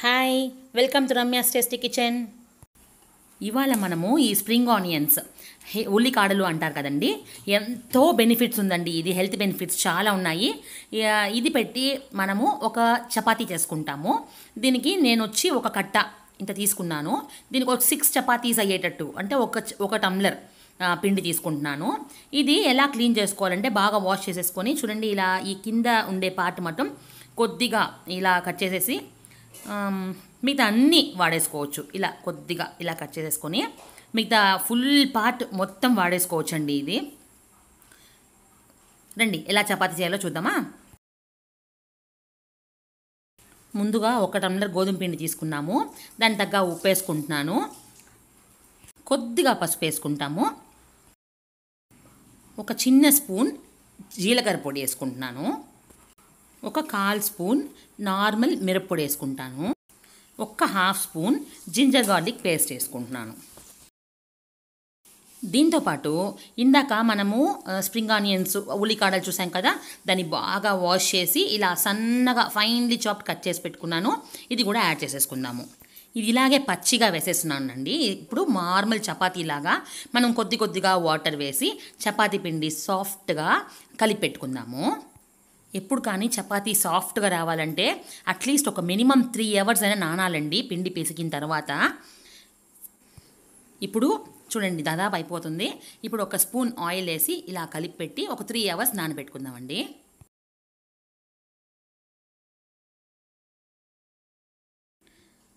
Hi welcome to Ramya's tasty kitchen ఇవాళ మనము ఈ స్ప్రింగ్ ఆనియన్స్ హే ఉల్లికాడలు అంటారు కదండి. ఎంతో బెనిఫిట్స్ ఉందండి. ఇది హెల్త్ బెనిఫిట్స్ చాలా ఉన్నాయి. ఇది పెట్టి మనము ఒక చపాతీ చేసుకుంటాము. దీనికి నేను వచ్చి ఒక కట్ట ఇంత తీసుకున్నాను. దీనికి ఒక సిక్స్ చపాతీస్ అయ్యేటట్టు అంటే ఒక ఒక టమ్లర్ పిండి తీసుకుంటున్నాను. ఇది ఎలా క్లీన్ చేసుకోవాలంటే బాగా వాష్ చేసేసుకొని చూడండి ఇలా ఈ కింద ఉండే పార్ట్ మొత్తం కొద్దిగా ఇలా కట్ చేసేసి మిగతా అన్నీ వాడేసుకోవచ్చు. ఇలా కొద్దిగా ఇలా కట్ చేసేసుకొని మిగతా ఫుల్ పార్ట్ మొత్తం వాడేసుకోవచ్చు అండి ఇది. రండి ఎలా చపాతి చేయాలో చూద్దామా? ముందుగా ఒక టమ్లర్ గోధుమ పిండి తీసుకున్నాము. దాని తగ్గ ఉప్పు వేసుకుంటున్నాను. కొద్దిగా పసుపు వేసుకుంటాము. ఒక చిన్న స్పూన్ జీలకర్ర పొడి వేసుకుంటున్నాను. ఒక కాల్ స్పూన్ నార్మల్ మిరప్పొడి వేసుకుంటాను. ఒక్క half spoon ginger garlic paste వేసుకుంటున్నాను. దీంతోపాటు ఇందాక మనము స్ప్రింగ్ ఆనియన్స్ ఉల్లికాడలు చూసాం కదా దాన్ని బాగా వాష్ చేసి ఇలా సన్నగా ఫైన్లీ చాప్ కట్ చేసి పెట్టుకున్నాను. ఇది కూడా యాడ్ చేసేసుకుందాము. ఇది ఇలాగే పచ్చిగా వేసేస్తున్నానండి. ఇప్పుడు నార్మల్ చపాతీలాగా మనం కొద్ది కొద్దిగా వాటర్ వేసి చపాతీ పిండి సాఫ్ట్గా కలిపి పెట్టుకుందాము. ఎప్పుడు కానీ చపాతీ సాఫ్ట్గా రావాలంటే అట్లీస్ట్ ఒక మినిమం త్రీ అవర్స్ అయినా నానాలండి పిండి పిసికిన తర్వాత. ఇప్పుడు చూడండి దాదాపు అయిపోతుంది. ఇప్పుడు ఒక స్పూన్ ఆయిల్ వేసి ఇలా కలిపి పెట్టి ఒక త్రీ అవర్స్ నానబెట్టుకుందామండి.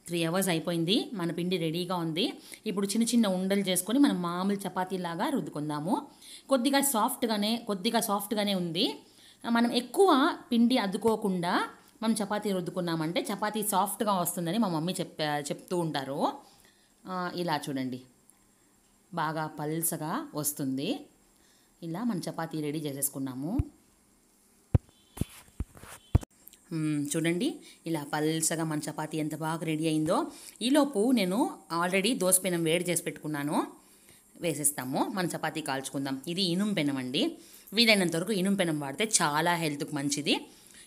త్రీ అవర్స్ అయిపోయింది. మన పిండి రెడీగా ఉంది. ఇప్పుడు చిన్న చిన్న ఉండలు చేసుకొని మనం మామూలు చపాతీలాగా రుద్దుకుందాము. కొద్దిగా సాఫ్ట్గానే కొద్దిగా సాఫ్ట్గానే ఉంది. మనం ఎక్కువ పిండి అద్దుకోకుండా మనం చపాతీ రుద్దుకున్నామంటే చపాతీ సాఫ్ట్గా వస్తుందని మా మమ్మీ చెప్ చెప్తూ ఉంటారు. ఇలా చూడండి. బాగా పల్సగా వస్తుంది. ఇలా మన చపాతీ రెడీ చేసేసుకున్నాము. చూడండి. ఇలా పల్సగా మన చపాతీ ఎంత బాగా రెడీ అయిందో. ఈలోపు నేను ఆల్రెడీ దోసపెనం వేడి చేసి పెట్టుకున్నాను. వేసేస్తాము. మన చపాతీ కాల్చుకుందాం. ఇది ఇనుం పెనం అండి. వీలైనంత వరకు ఇనుం పెనం వాడితే చాలా హెల్త్కి మంచిది.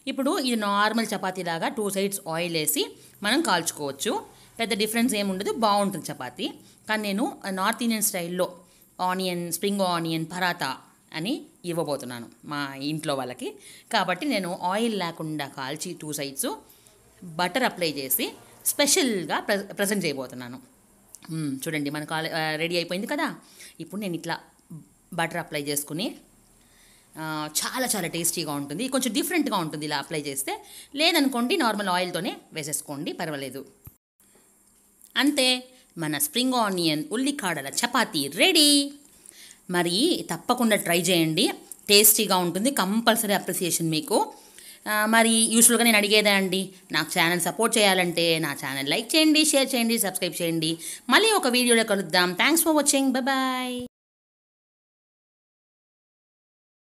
ఇప్పుడు ఇది నార్మల్ చపాతీ లాగా టూ సైడ్స్ ఆయిల్ వేసి మనం కాల్చుకోవచ్చు. పెద్ద డిఫరెన్స్ ఏముండదు బాగుంటుంది చపాతీ. కానీ నేను నార్త్ ఇండియన్ స్టైల్లో ఆనియన్ స్ప్రింగ్ ఆనియన్ పరాతా అని ఇవ్వబోతున్నాను మా ఇంట్లో వాళ్ళకి. కాబట్టి నేను ఆయిల్ లేకుండా కాల్చి టూ సైడ్స్ బటర్ అప్లై చేసి స్పెషల్గా ప్ర ప్రజెంట్ చేయబోతున్నాను. చూడండి మనకు రెడీ అయిపోయింది కదా? ఇప్పుడు నేను ఇట్లా బటర్ అప్లై చేసుకుని చాలా చాలా టేస్టీగా ఉంటుంది. కొంచెం డిఫరెంట్గా ఉంటుంది ఇలా అప్లై చేస్తే. లేదనుకోండి నార్మల్ ఆయిల్తోనే వేసేసుకోండి పర్వాలేదు. అంతే మన స్ప్రింగ్ ఆనియన్ ఉల్లికాడల చపాతీ రెడీ. మరి తప్పకుండా ట్రై చేయండి. టేస్టీగా ఉంటుంది కంపల్సరీ అప్రిసియేషన్ మీకు. మరి యూజువల్గా నేను అడిగేదే అండి? నాకు ఛానల్ సపోర్ట్ చేయాలంటే నా ఛానల్ లైక్ చేయండి షేర్ చేయండి సబ్స్క్రైబ్ చేయండి. మళ్ళీ ఒక వీడియోలో కలుద్దాం. Thanks for watching bye